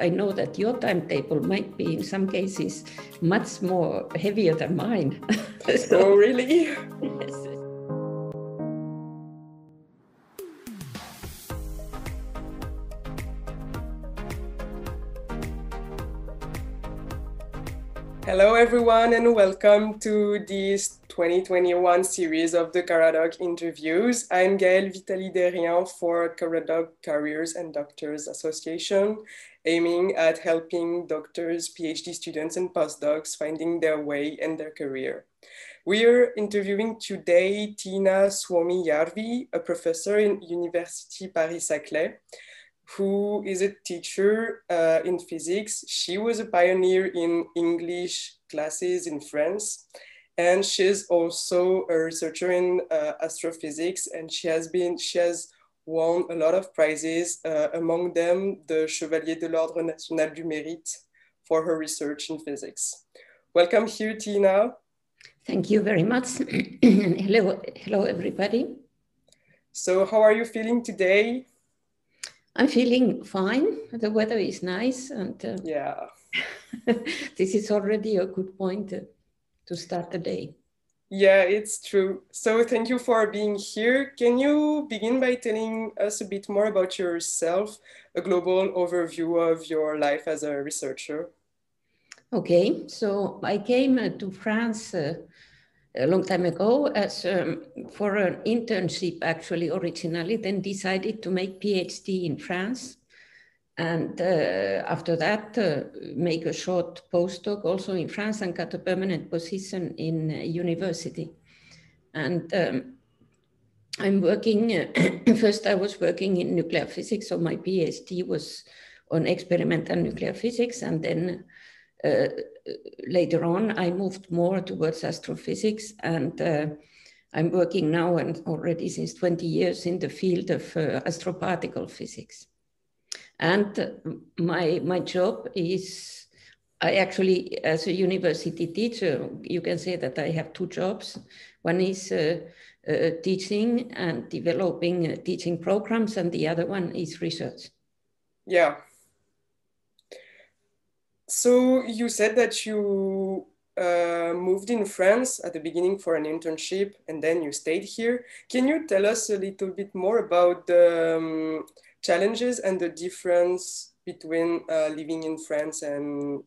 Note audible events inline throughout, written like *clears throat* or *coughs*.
I know that your timetable might be, in some cases, much more heavier than mine. *laughs* so, oh, *laughs* really? *laughs* Yes. Hello, everyone, and welcome to this 2021 series of the Caradoc interviews. I'm Gaëlle Vitali-Derrien for Caradoc Careers and Doctors Association, aiming at helping doctors, PhD students, and postdocs finding their way and their career. We are interviewing today Tiina Suomijärvi, a professor in University Paris-Saclay, who is a teacher uh, in physics. She was a pioneer in English classes in France. And she's also a researcher in uh, astrophysics, and she has been she has won a lot of prizes, uh, among them the Chevalier de l'Ordre National du Mérite for her research in physics. Welcome here, Tiina. Thank you very much. *clears throat* hello, hello, everybody. So, how are you feeling today? I'm feeling fine. The weather is nice, and uh, yeah, *laughs* this is already a good point to, to start the day. Yeah, it's true. So, thank you for being here. Can you begin by telling us a bit more about yourself, a global overview of your life as a researcher? Okay, so I came uh, to France. Uh, a long time ago as um, for an internship actually originally, then decided to make PhD in France. And uh, after that, uh, make a short postdoc also in France and got a permanent position in uh, university. And um, I'm working, *coughs* first I was working in nuclear physics, so my PhD was on experimental nuclear physics. And then uh, later on, I moved more towards astrophysics, and uh, I'm working now and already since 20 years in the field of uh, astroparticle physics. And my my job is, I actually, as a university teacher, you can say that I have two jobs. One is uh, uh, teaching and developing uh, teaching programs, and the other one is research. Yeah, so you said that you uh, moved in France at the beginning for an internship and then you stayed here. Can you tell us a little bit more about the um, challenges and the difference between uh, living in France and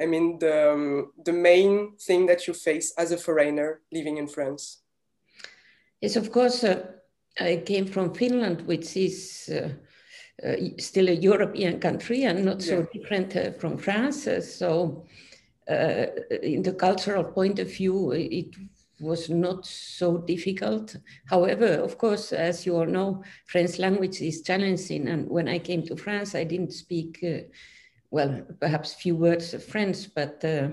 I mean the, um, the main thing that you face as a foreigner living in France? Yes, of course. Uh, I came from Finland, which is uh, uh, still a European country and not so yeah. different uh, from France. Uh, so, in the cultural point of view, it was not so difficult. However, of course, as you all know, French language is challenging. And when I came to France, I didn't speak, uh, well, perhaps few words of French, but uh,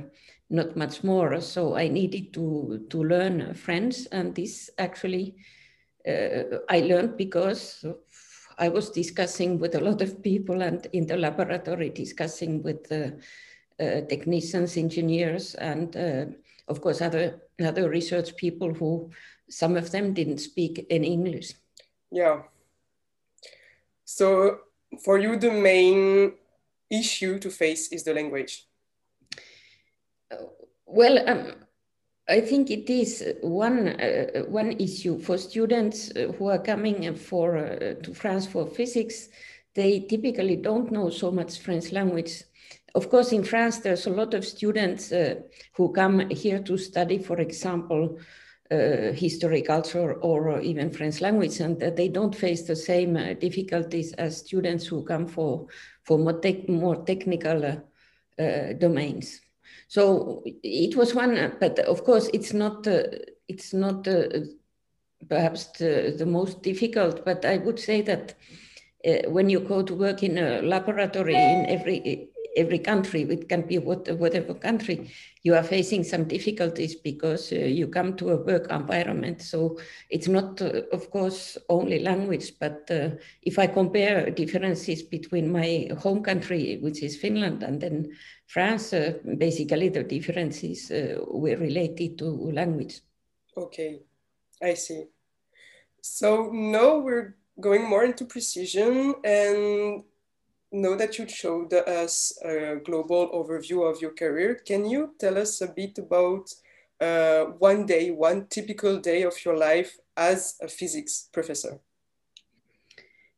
not much more. So I needed to, to learn French. And this actually uh, I learned because I was discussing with a lot of people and in the laboratory discussing with uh, uh, technicians, engineers, and uh, of course other other research people who some of them didn't speak in English. Yeah. So for you, the main issue to face is the language. Well, um, I think it is one uh, one issue for students uh, who are coming for uh, to France for physics. They typically don't know so much French language. Of course, in France, there's a lot of students uh, who come here to study, for example, uh, history, culture, or even French language, and they don't face the same uh, difficulties as students who come for for more, te more technical domains. So it was one, but of course it's not uh, it's not uh, perhaps the, the, most difficult. But I would say that uh, when you go to work in a laboratory in every every country, it can be what, whatever country, you are facing some difficulties because uh, you come to a work environment. So it's not, uh, of course, only language, but uh, if I compare differences between my home country, which is Finland, and then France, uh, basically the differences uh, were related to language. Okay, I see. So now we're going more into precision and know that you showed us a global overview of your career. Can you tell us a bit about uh, one day, one typical day of your life as a physics professor?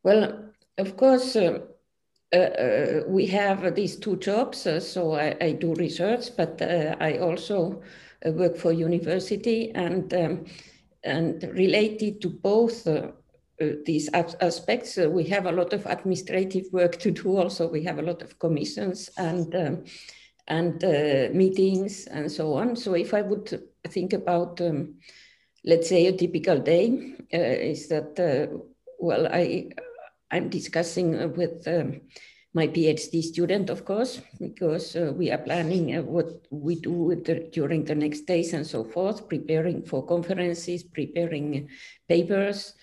Well, of course, uh, uh, uh we have these two jobs. Uh, so I, I, do research, but uh, I also work for university and um, and related to both these aspects. Uh, we have a lot of administrative work to do. Also, we have a lot of commissions and um, and uh, meetings and so on. So, if I would think about, um, let's say, a typical day, is that well, I I'm discussing with. Um, my PhD student, of course, because uh, we are planning uh, what we do the, during the next days and so forth, preparing for conferences, preparing papers,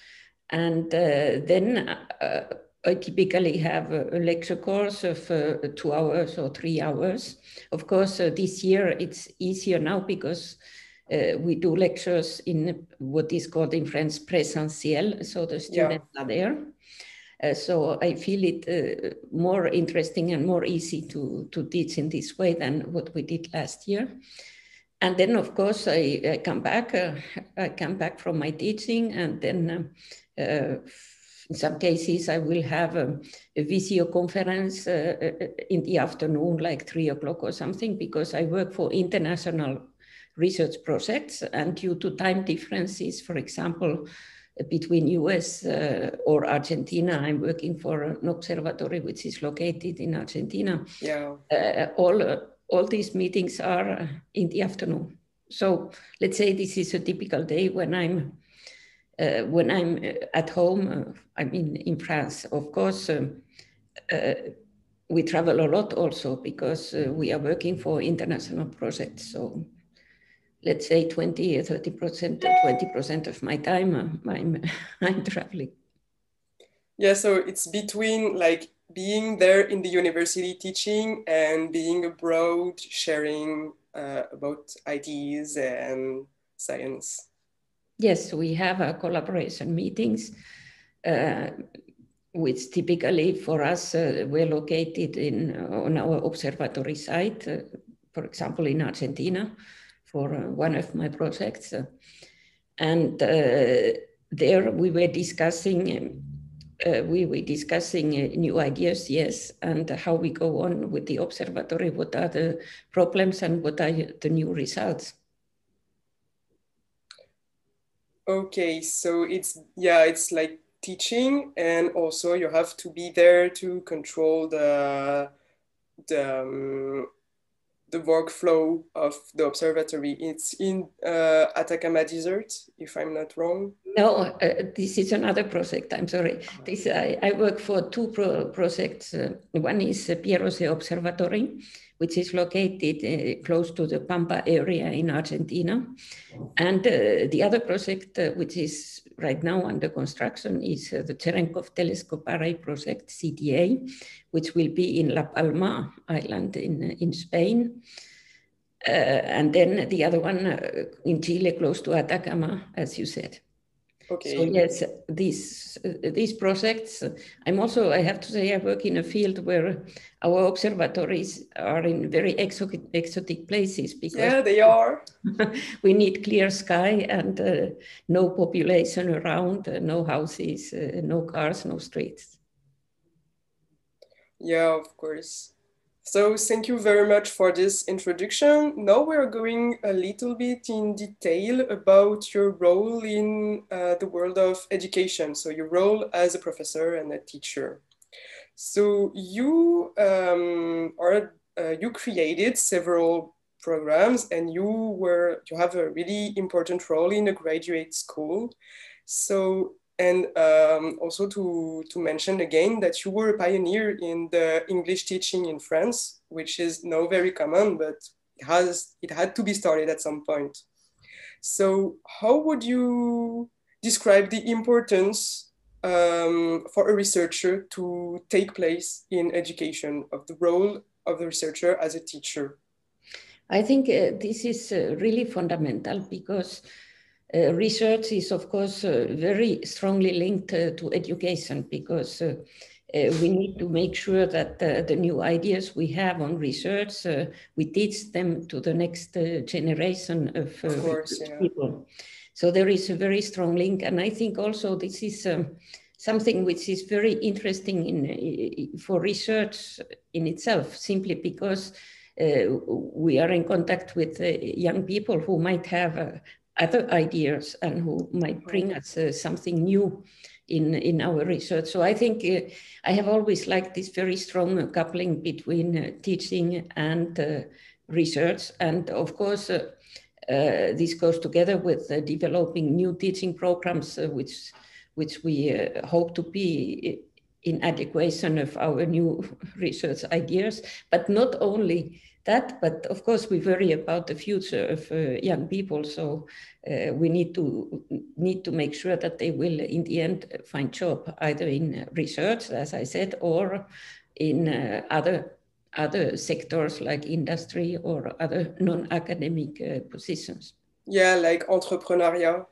and uh, then uh, I typically have a lecture course of uh, two hours or three hours. Of course, uh, this year it's easier now because uh, we do lectures in what is called in French présentiel, so the students yeah. are there. Uh, so I feel it more interesting and more easy to, to teach in this way than what we did last year. And then, of course, I, I come back. I come back from my teaching, and then uh, in some cases, I will have a, a video conference uh, uh, in the afternoon, like three o'clock or something, because I work for international research projects. And due to time differences, for example, between US uh, or Argentina, I'm working for an observatory which is located in Argentina. Yeah. Uh, all, uh, all these meetings are in the afternoon. So let's say this is a typical day when I'm uh, when I'm uh, at home, uh, I mean in France, of course, um, uh, we travel a lot also because uh, we are working for international projects. So let's say 20 or 30 percent, 20 percent of my time, uh, I'm, *laughs* I'm traveling. Yeah, so it's between like being there in the university teaching and being abroad sharing about ideas and science. Yes, we have a collaboration meetings, uh, which typically for us uh, we're located in uh, on our observatory site, uh, for example, in Argentina, for uh, one of my projects, and there we were discussing. we were discussing new ideas, yes, and how we go on with the observatory. What are the problems and what are the new results? Okay, so it's yeah, it's like teaching, and also you have to be there to control the the um, the workflow of the observatory. It's in uh, Atacama Desert, if I'm not wrong. No, uh, this is another project. I'm sorry. This I, I work for two pro projects. Uh, one is uh, Pierre Auger Observatory, which is located uh, close to the Pampa area in Argentina. And uh, the other project, uh, which is right now under construction, is the Cherenkov Telescope Array project, CTA, which will be in La Palma Island in, in Spain. Uh, and then the other one uh, in Chile, close to Atacama, as you said. Okay. So yes, these uh, these projects. I'm also. I have to say, I work in a field where our observatories are in very exotic, exotic places because yeah, they are. *laughs* we need clear sky and uh, no population around, uh, no houses, uh, no cars, no streets. Yeah, of course. So thank you very much for this introduction. Now we're going a little bit in detail about your role in uh, the world of education. So your role as a professor and a teacher. So you um, are uh, you created several programs and you were you have a really important role in a graduate school. So and um, also to, to mention again that you were a pioneer in the English teaching in France, which is now very common, but it, has, it had to be started at some point. So how would you describe the importance um, for a researcher to take place in education of the role of the researcher as a teacher? I think uh, this is uh, really fundamental because uh, research is, of course, uh, very strongly linked uh, to education because uh, uh, we need to make sure that uh, the new ideas we have on research, uh, we teach them to the next uh, generation of, uh, of course, yeah. people. So there is a very strong link. And I think also this is um, something which is very interesting in, for research in itself, simply because we are in contact with young people who might have other ideas and who might bring us something new in, in our research. So I think uh, I have always liked this very strong coupling between uh, teaching and uh, research. And of course, uh, uh, this goes together with uh, developing new teaching programs, which, which we hope to be in adequation of our new *laughs* research ideas, but not only that, but of course we worry about the future of uh, young people. So uh, we need to need to make sure that they will, in the end, find job either in research, as I said, or in uh, other other sectors like industry or other non-academic uh, positions. Yeah, like entrepreneurial.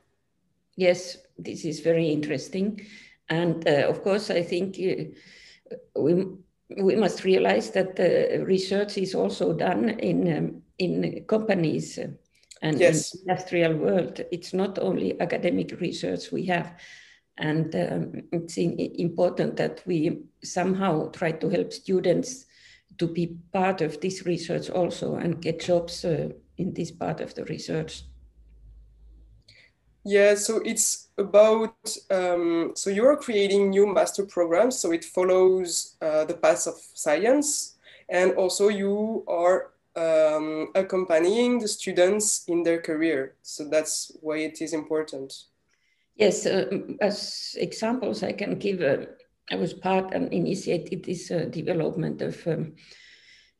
Yes, this is very interesting, and uh, of course, I think uh, we we must realize that the research is also done in um, in companies and yes. in industrial world. It's not only academic research we have, and um, it's in, important that we somehow try to help students to be part of this research also and get jobs uh, in this part of the research. Yeah, so it's about, um, so you're creating new master programs, so it follows uh, the path of science, and also you are um, accompanying the students in their career. So that's why it is important. Yes, uh, as examples I can give, uh, I was part and initiated this uh, development of um,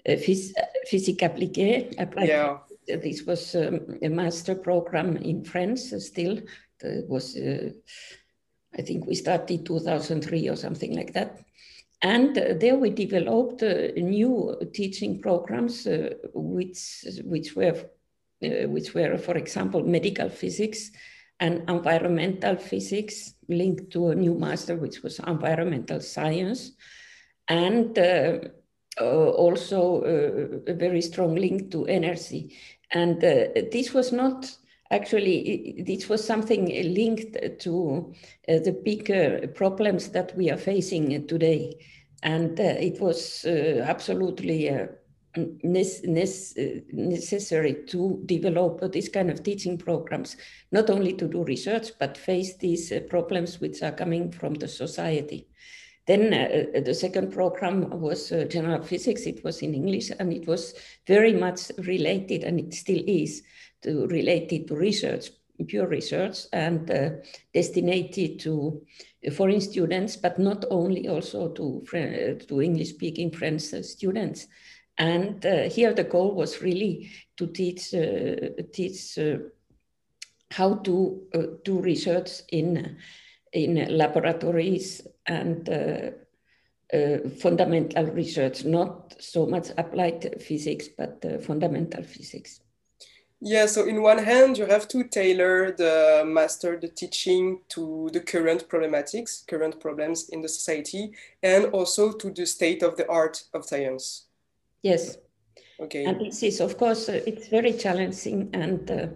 phys physique appliquée, applied yeah this was um, a master program in France still. It was, uh, I think we started 2003 or something like that. And uh, there we developed uh, new teaching programs, uh, which, which, were, uh, which were, for example, medical physics and environmental physics linked to a new master, which was environmental science. And uh, also a very strong link to energy. And uh, this was not actually, this was something linked to uh, the bigger problems that we are facing today. And uh, it was uh, absolutely uh, necessary to develop this kind of teaching programs, not only to do research, but face these problems which are coming from the society. Then uh, the second program was uh, general physics. It was in English and it was very much related, and it still is, to, related to research, pure research, and uh, destinated to foreign students, but not only also to, to English-speaking French students. And uh, here the goal was really to teach, uh, teach uh, how to do research in in laboratories and uh, fundamental research, not so much applied physics, but uh, fundamental physics. Yeah, so in one hand, you have to tailor the master, the teaching to the current problematics, current problems in the society, and also to the state of the art of science. Yes. Okay. And this is, of course, uh, it's very challenging and uh,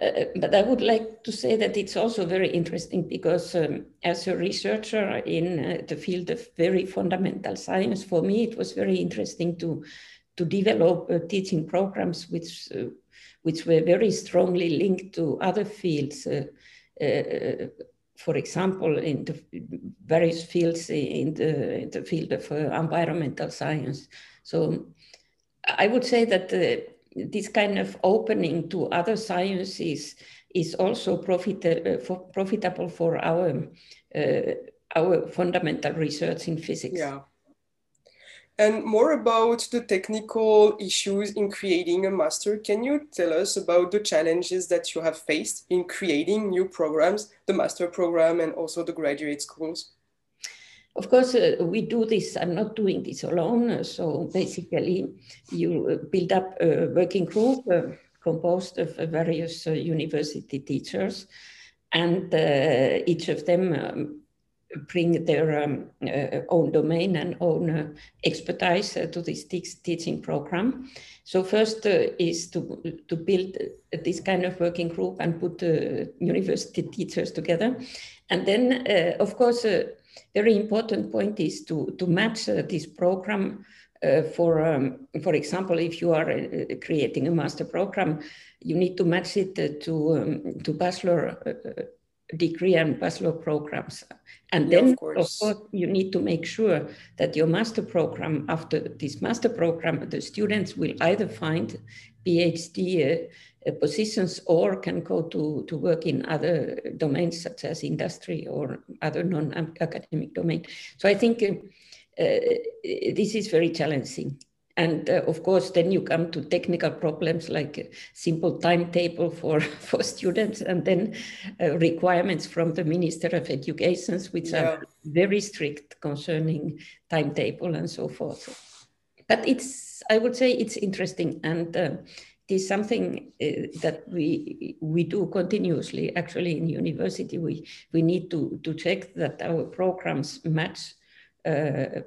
uh, but I would like to say that it's also very interesting because um, as a researcher in uh, the field of very fundamental science, for me it was very interesting to to develop uh, teaching programs which uh, which were very strongly linked to other fields. Uh, uh, for example, in the various fields in the, in the field of environmental science. So I would say that this kind of opening to other sciences is also uh, for, profitable for our uh, our fundamental research in physics. Yeah. And more about the technical issues in creating a master, can you tell us about the challenges that you have faced in creating new programs, the master program and also the graduate schools? Of course, uh, we do this, I'm not doing this alone. So basically, you uh, build up a working group uh, composed of uh, various uh, university teachers, and uh, each of them um, bring their um, uh, own domain and own uh, expertise uh, to this teaching program. So first uh, is to, to build this kind of working group and put university teachers together. And then, uh, of course, a very important point is to, to match uh, this program uh, for, um, for example, if you are uh, creating a master program, you need to match it uh, to, um, to bachelor uh, degree and bachelor programs. And then, of course. of course. you need to make sure that your master program, after this master program, the students will either find PhD uh, positions or can go to, to work in other domains such as industry or other non-academic domain. So I think uh, uh, this is very challenging. And uh, of course, then you come to technical problems like simple timetable for, *laughs* for students and then uh, requirements from the Minister of Education, which yeah. are very strict concerning timetable and so forth. But it's, I would say it's interesting. And uh, is something uh, that we we do continuously. Actually, in university, we we need to to check that our programs match uh,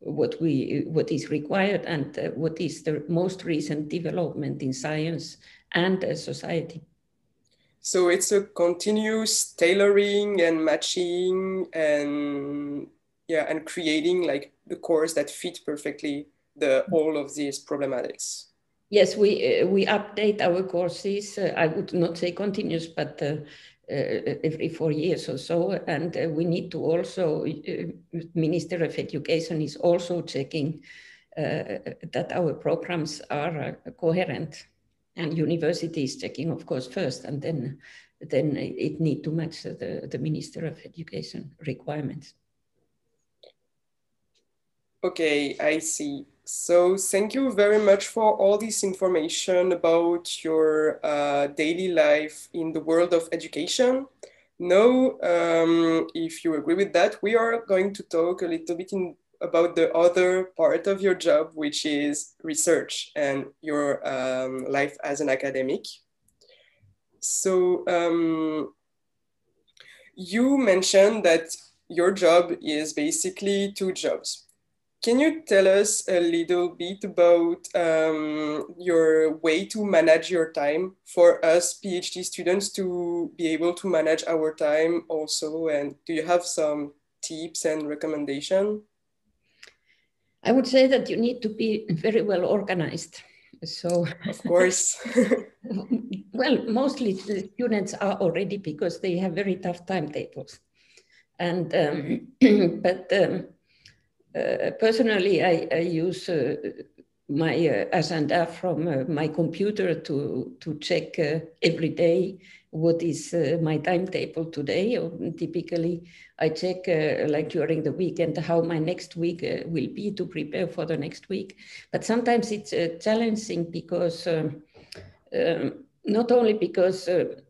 what we what is required and uh, what is the most recent development in science and uh, society. So it's a continuous tailoring and matching and yeah and creating like the course that fit perfectly the all of these problematics. Yes, we uh, we update our courses. Uh, I would not say continuous, but uh, uh every four years or so. And uh, we need to also, uh, Minister of Education is also checking that our programs are coherent. And university is checking, of course, first, and then then it need to match the, the Minister of Education requirements. Okay, I see. So thank you very much for all this information about your uh, daily life in the world of education. Now, um, if you agree with that, we are going to talk a little bit in, about the other part of your job, which is research and your um, life as an academic. So um, you mentioned that your job is basically two jobs. Can you tell us a little bit about um, your way to manage your time for us PhD students to be able to manage our time also? And do you have some tips and recommendation? I would say that you need to be very well organized. So, of course. *laughs* well, mostly the students are already because they have very tough timetables. And, um, *clears throat* but, um, personally, I, I use uh, my uh, agenda from uh, my computer to, to check uh, every day what is uh, my timetable today. Typically, I check like during the weekend how my next week will be to prepare for the next week. But sometimes it's challenging because um, um, not only because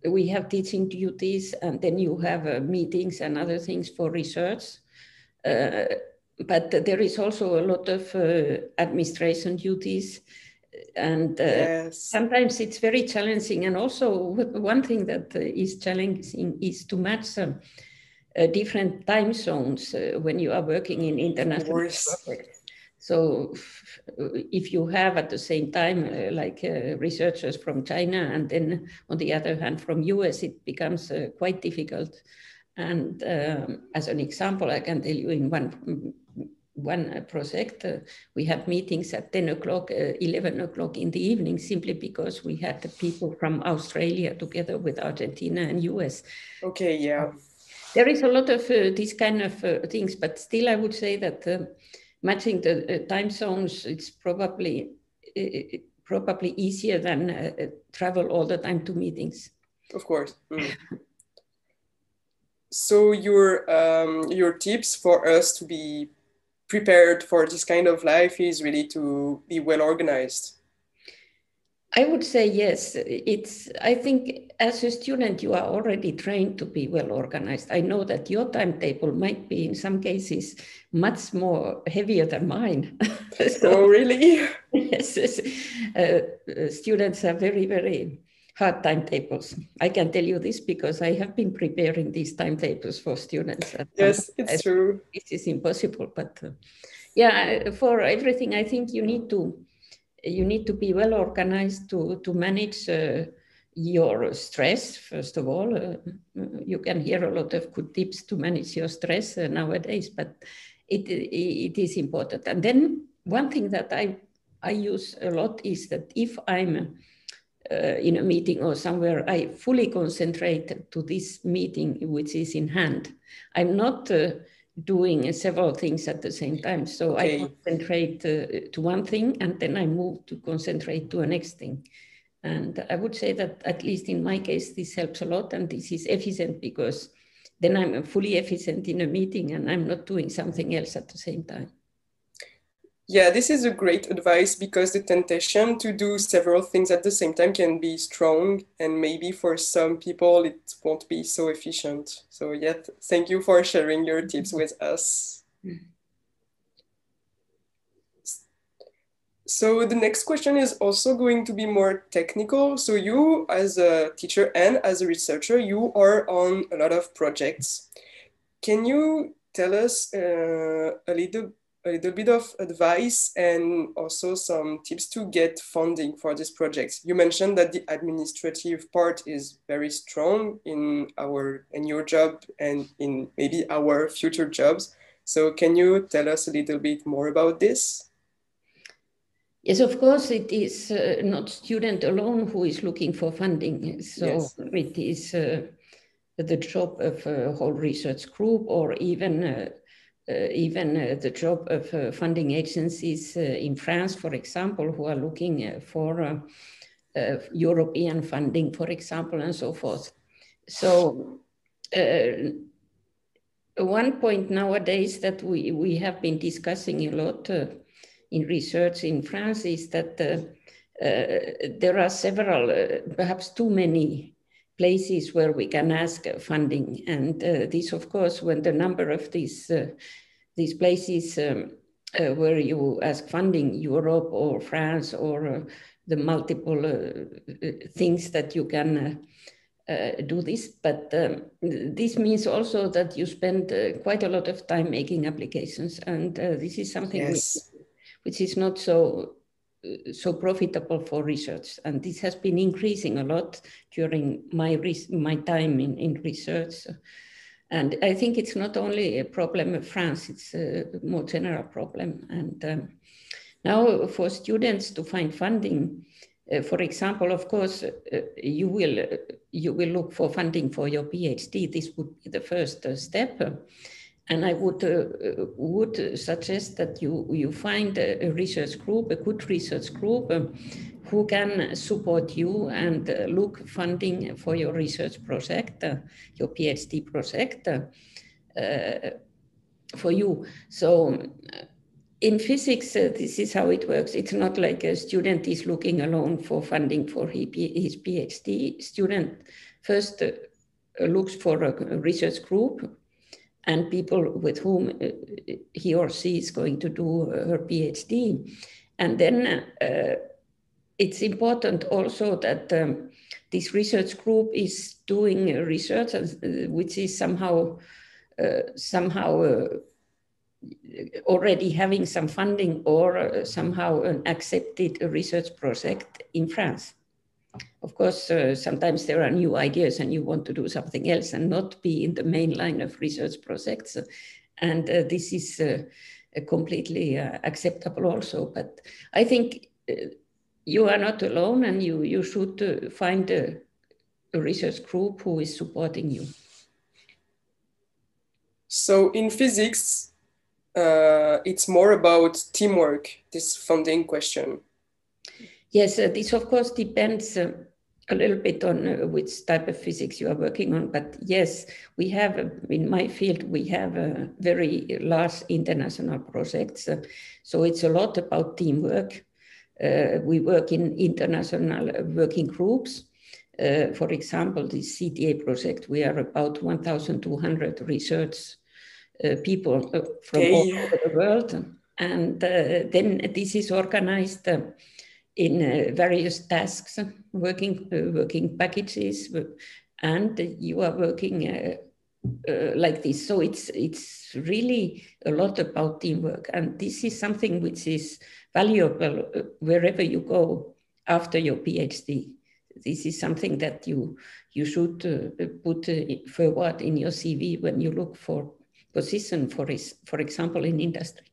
we have teaching duties and then you have meetings and other things for research but there is also a lot of uh, administration duties and uh, yes. sometimes it's very challenging and also *laughs* one thing that is challenging is to match uh, different time zones uh, when you are working in international projects so if you have at the same time uh, like uh, researchers from china and then on the other hand from us it becomes quite difficult. And um, as an example, I can tell you in one one project, uh, we had meetings at 10 o'clock, uh, 11 o'clock in the evening, simply because we had the people from Australia together with Argentina and US. Okay, yeah. there is a lot of uh, these kind of uh, things, but still I would say that uh, matching the uh, time zones, it's probably probably easier than travel all the time to meetings. Of course. Mm. so your um, your tips for us to be prepared for this kind of life is really to be well organized? I would say yes. It's. I think as a student, you are already trained to be well organized. I know that your timetable might be, in some cases, much more heavier than mine. *laughs* so, oh, really? *laughs* yes. yes. Uh, students are very, very hard timetables. I can tell you this because I have been preparing these timetables for students. Yes, it's true. It is impossible, but uh, yeah, for everything, I think you need to you need to be well organized to to manage. Uh, your stress first of all uh, you can hear a lot of good tips to manage your stress uh, nowadays but it, it is important and then one thing that i i use a lot is that if i'm uh, in a meeting or somewhere i fully concentrate to this meeting which is in hand i'm not uh, doing several things at the same time so okay. i concentrate uh, to one thing and then i move to concentrate to a next thing and I would say that at least in my case, this helps a lot and this is efficient because then I'm fully efficient in a meeting and I'm not doing something else at the same time. Yeah, this is a great advice because the temptation to do several things at the same time can be strong and maybe for some people it won't be so efficient. So yeah, thank you for sharing your tips with us. Mm -hmm. So the next question is also going to be more technical. So you as a teacher and as a researcher, you are on a lot of projects. Can you tell us uh, a little a little bit of advice and also some tips to get funding for these projects. You mentioned that the administrative part is very strong in our in your job and in maybe our future jobs. So can you tell us a little bit more about this? Yes, of course, it is uh, not student alone who is looking for funding. So yes. it is uh, the job of a whole research group or even uh, uh even uh, the job of uh, funding agencies in France, for example, who are looking for European funding, for example, and so forth. So one point nowadays that we, we have been discussing a lot in research in France is that uh, uh, there are several, uh, perhaps too many places where we can ask funding. And this, of course, when the number of these, these places um, where you ask funding, Europe or France or the multiple things that you can uh, do this, but um, this means also that you spend uh, quite a lot of time making applications, and uh, this is something yes. which is not so so profitable for research. And this has been increasing a lot during my, my time in, in research. And I think it's not only a problem of France, it's a more general problem. And um, now for students to find funding, uh, for example, of course, uh, you will uh, you will look for funding for your PhD. This would be the first uh, step. And I would uh, would suggest that you you find a, research group, a good research group, um, who can support you and uh, look funding for your research project, uh, your PhD project, uh, for you. So. in physics, uh, this is how it works. It's not like a student is looking alone for funding for his PhD. Student first uh, looks for a research group and people with whom uh, he or she is going to do her PhD. And then uh, it's important also that um, this research group is doing research uh, which is somehow uh, somehow uh, already having some funding or uh, somehow an accepted research project in France. Of course, uh, sometimes there are new ideas and you want to do something else and not be in the main line of research projects. And uh, this is uh, completely uh, acceptable also. But I think uh, you are not alone and you, you should uh, find a, a research group who is supporting you. So in physics, it's more about teamwork, this funding question. Yes, uh, this of course depends uh, a little bit on uh, which type of physics you are working on. But yes, we have, uh, in my field, we have a very large international projects. Uh, so it's a lot about teamwork. Uh, we work in international working groups. for example, the CTA project, we are about 1,200 research people from okay. all over the world. And then this is organized in uh, various tasks, working uh, working packages, and you are working uh, uh, like this. So it's it's really a lot about teamwork, and this is something which is valuable uh, wherever you go after your PhD. This is something that you you should uh, put uh, forward in your CV when you look for position for is for example in industry.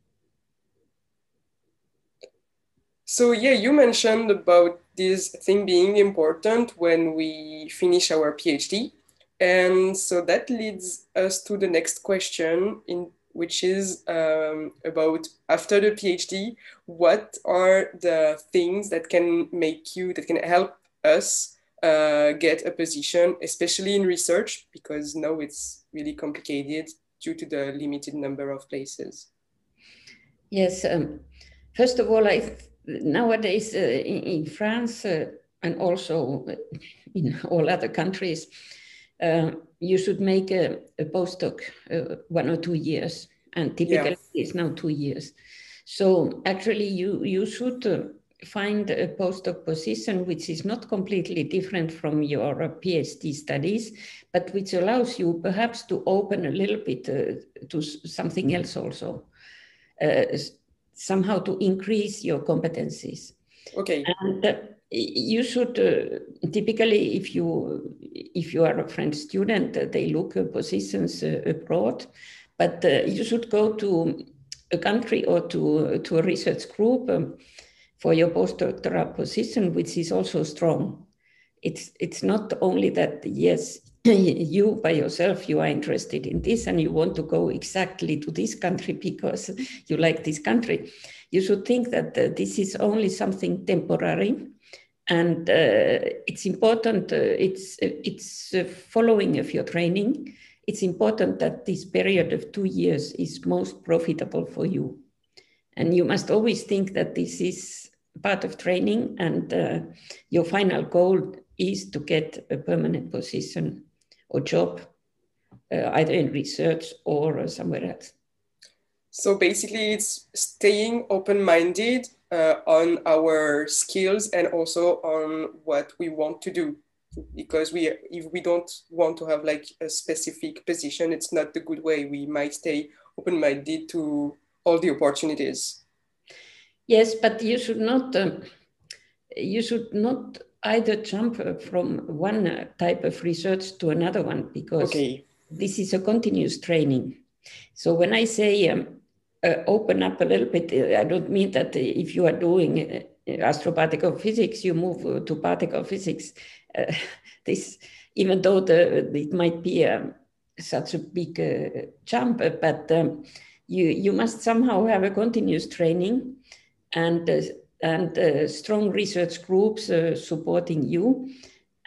So yeah, you mentioned about this thing being important when we finish our PhD. And so that leads us to the next question, in which is um, about after the PhD, what are the things that can make you, that can help us uh, get a position, especially in research, because now it's really complicated due to the limited number of places. Yes. Um, first of all, I nowadays uh, in, in, France uh, and also in *laughs* all other countries, uh, you should make a, a postdoc uh, one or two years, and typically yeah. it's now two years. So actually, you you should uh, find a postdoc position which is not completely different from your uh, PhD studies, but which allows you perhaps to open a little bit to something else also somehow to increase your competencies. Okay. And uh, you should uh, typically, if you if you are a French student, uh, they look positions uh, abroad, but uh, you should go to a country or to to a research group um, for your postdoctoral position, which is also strong. It's it's not only that yes *coughs* you by yourself you are interested in this and you want to go exactly to this country because you like this country. You should think that uh, this is only something temporary and uh, it's important uh, it's it's following of your training. It's important that this period of 2 years is most profitable for you. And you must always think that this is part of training and uh, your final goal is to get a permanent position or job, uh, either in research or somewhere else. So basically, it's staying open minded uh, on our skills and also on what we want to do. Because we, if we don't want to have like a specific position, it's not the good way. We might stay open minded to all the opportunities. Yes, but you should not. Um, you should not either jump from one type of research to another one because okay. this is a continuous training. So when I say um, uh, open up a little bit, uh, I don't mean that if you are doing uh, astroparticle physics, you move to particle physics. Uh, *laughs* this, even though the, it might be um, such a big uh, jump, but um, you you must somehow have a continuous training and uh, and uh, strong research groups uh, supporting you.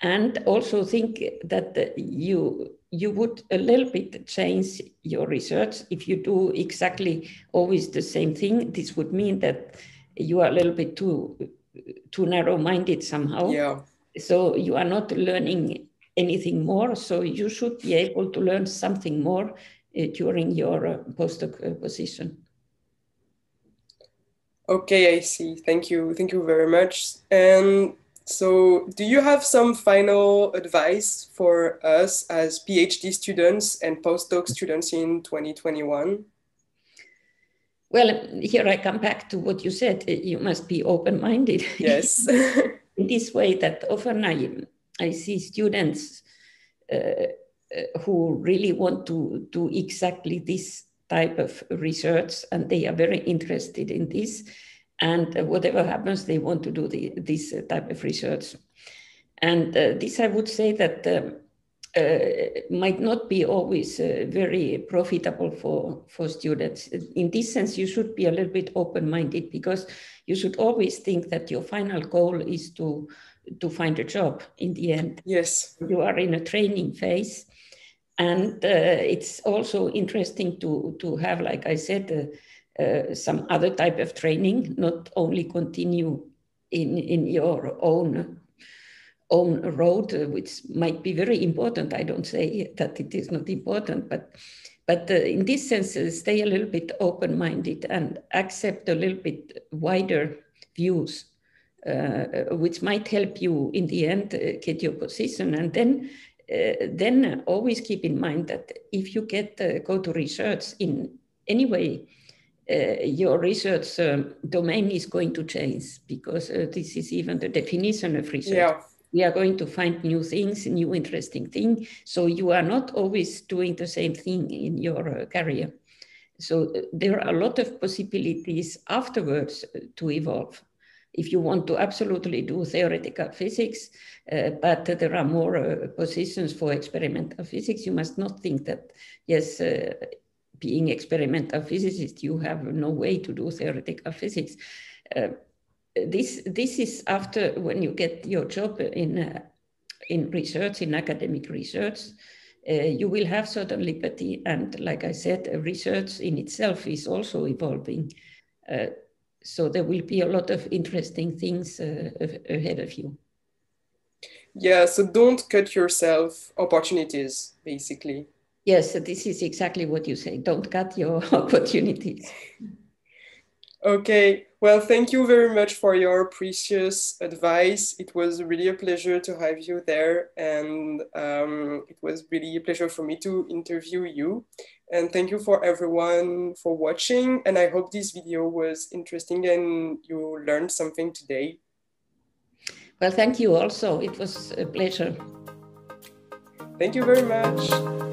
And also think that you you would a little bit change your research. If you do exactly always the same thing this would mean that you are a little bit too too narrow minded somehow. Yeah. So you are not learning anything more. So you should be able to learn something more uh, during your uh, postdoc uh, position Okay, I see. Thank you. Thank you very much. And so, do you have some final advice for us as PhD students and postdoc students in 2021? Well, here I come back to what you said. You must be open minded. *laughs* Yes. *laughs* in this way, that often I, I see students uh, uh, who really want to do exactly this type of research and they are very interested in this. And whatever happens, they want to do the, this type of research. And uh, this, I would say that um, uh, might not be always uh, very profitable for, for students. In this sense, you should be a little bit open-minded because you should always think that your final goal is to, to find a job in the end. Yes. You are in a training phase and uh, it's also interesting to, to have, like I said, uh, uh, some other type of training, not only continue in, in your own own road, which might be very important. I don't say that it is not important, but but uh, in this sense, uh, stay a little bit open-minded and accept a little bit wider views uh, which might help you in the end get your position. And then, uh, then always keep in mind that if you get uh, go to research in any way, uh, your research um, domain is going to change because uh, this is even the definition of research. Yeah. We are going to find new things, new interesting thing. So you are not always doing the same thing in your career. So there are a lot of possibilities afterwards to evolve if you want to absolutely do theoretical physics, uh, but there are more uh, positions for experimental physics, you must not think that, yes, uh, being experimental physicist, you have no way to do theoretical physics. Uh, this, this is after when you get your job in, uh, in research, in academic research, uh, you will have certain liberty. And like I said, research in itself is also evolving so there will be a lot of interesting things uh, ahead of you. Yeah, so don't cut yourself opportunities, basically. Yes, this is exactly what you say. Don't cut your *laughs* opportunities. Okay, well, thank you very much for your precious advice. It was really a pleasure to have you there, and um, it was really a pleasure for me to interview you. And thank you for everyone for watching. And I hope this video was interesting and you learned something today. Well, thank you also. It was a pleasure. Thank you very much.